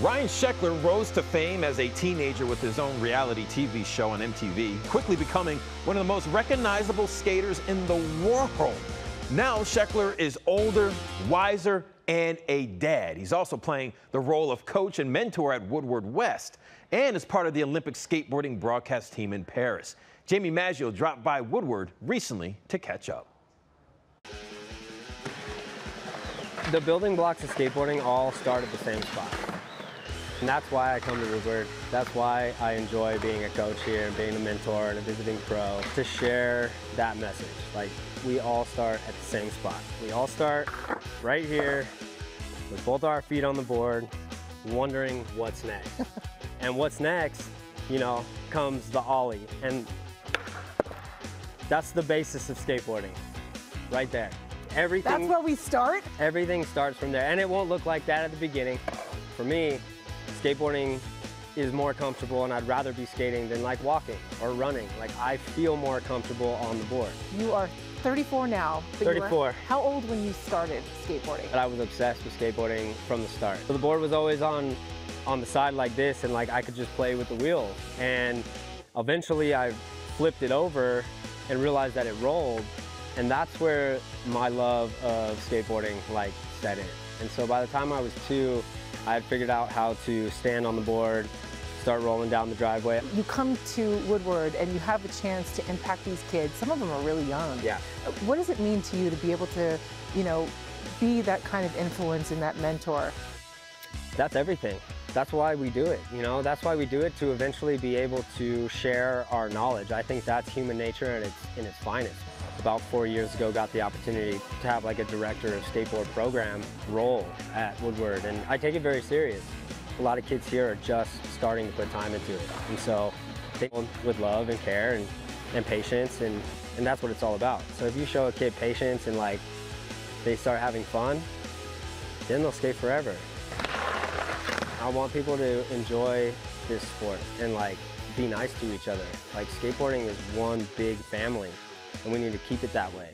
Ryan Sheckler rose to fame as a teenager with his own reality TV show on MTV, quickly becoming one of the most recognizable skaters in the world. Now Sheckler is older, wiser, and a dad. He's also playing the role of coach and mentor at Woodward West and is part of the Olympic skateboarding broadcast team in Paris. Jamie Maggio dropped by Woodward recently to catch up. The building blocks of skateboarding all start at the same spot. And that's why I come to Woodward. That's why I enjoy being a coach here and being a mentor and a visiting pro to share that message. Like we all start at the same spot. We all start right here with both our feet on the board, wondering what's next. and what's next, you know, comes the ollie. And that's the basis of skateboarding, right there. Everything. That's where we start? Everything starts from there. And it won't look like that at the beginning. For me, skateboarding is more comfortable and I'd rather be skating than like walking or running. Like I feel more comfortable on the board. You are 34 now. 34. how old when you started skateboarding? But I was obsessed with skateboarding from the start. So the board was always on on the side like this and like I could just play with the wheels. And eventually I flipped it over and realized that it rolled. And that's where my love of skateboarding like set in. And so by the time I was two, I had figured out how to stand on the board, start rolling down the driveway. You come to Woodward and you have a chance to impact these kids. Some of them are really young. Yeah. What does it mean to you to be able to, you know, be that kind of influence and that mentor? That's everything. That's why we do it, you know? That's why we do it to eventually be able to share our knowledge. I think that's human nature and its in its finest about four years ago got the opportunity to have like a director of skateboard program role at Woodward and I take it very serious. A lot of kids here are just starting to put time into it and so they with love and care and, and patience and, and that's what it's all about. So if you show a kid patience and like they start having fun, then they'll skate forever. I want people to enjoy this sport and like be nice to each other. Like skateboarding is one big family and we need to keep it that way.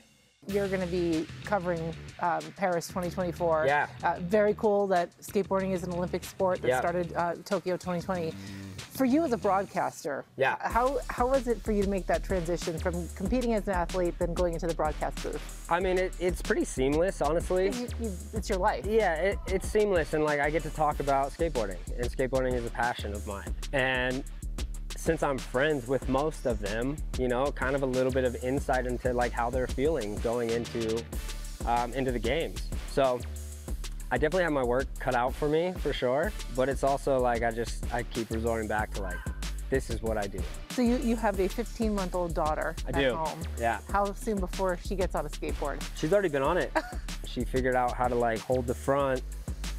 You're going to be covering um, Paris 2024. Yeah. Uh, very cool that skateboarding is an Olympic sport that yeah. started uh, Tokyo 2020. For you as a broadcaster, yeah. how, how was it for you to make that transition from competing as an athlete then going into the broadcast booth? I mean, it, it's pretty seamless, honestly. You, you, it's your life. Yeah, it, it's seamless, and like I get to talk about skateboarding, and skateboarding is a passion of mine. And since I'm friends with most of them, you know, kind of a little bit of insight into like how they're feeling going into um, into the games. So I definitely have my work cut out for me for sure, but it's also like I just I keep resorting back to like this is what I do. So you, you have a 15 month old daughter I at do. home. Yeah. How soon before she gets on a skateboard? She's already been on it. she figured out how to like hold the front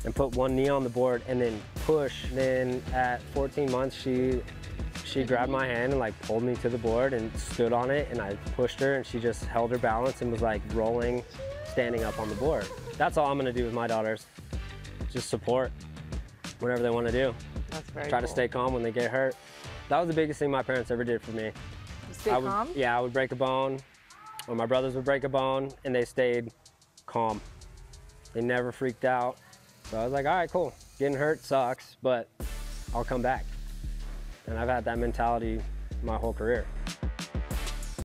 and put one knee on the board and then push. Then at 14 months, she she grabbed my hand and like pulled me to the board and stood on it and I pushed her and she just held her balance and was like rolling, standing up on the board. That's all I'm gonna do with my daughters. Just support whatever they wanna do. That's very Try cool. to stay calm when they get hurt. That was the biggest thing my parents ever did for me. Stay I would, calm? Yeah, I would break a bone, or my brothers would break a bone, and they stayed calm. They never freaked out. So I was like, all right, cool. Getting hurt sucks, but I'll come back. And I've had that mentality my whole career.